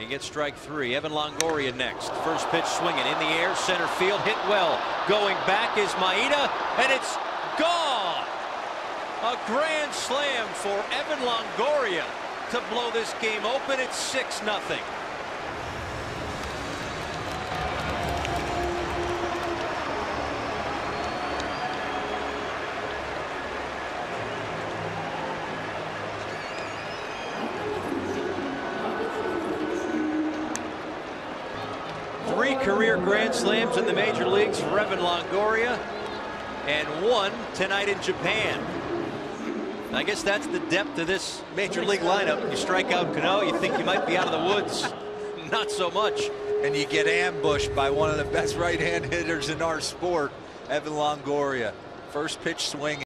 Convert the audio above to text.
He gets strike three. Evan Longoria next. First pitch swinging in the air, center field, hit well. Going back is Maeda, and it's gone. A grand slam for Evan Longoria to blow this game open. It's 6 nothing. Three career grand slams in the major leagues for Evan Longoria and one tonight in Japan. I guess that's the depth of this major league lineup. You strike out Cano, you think you might be out of the woods. Not so much. And you get ambushed by one of the best right-hand hitters in our sport, Evan Longoria. First pitch swing.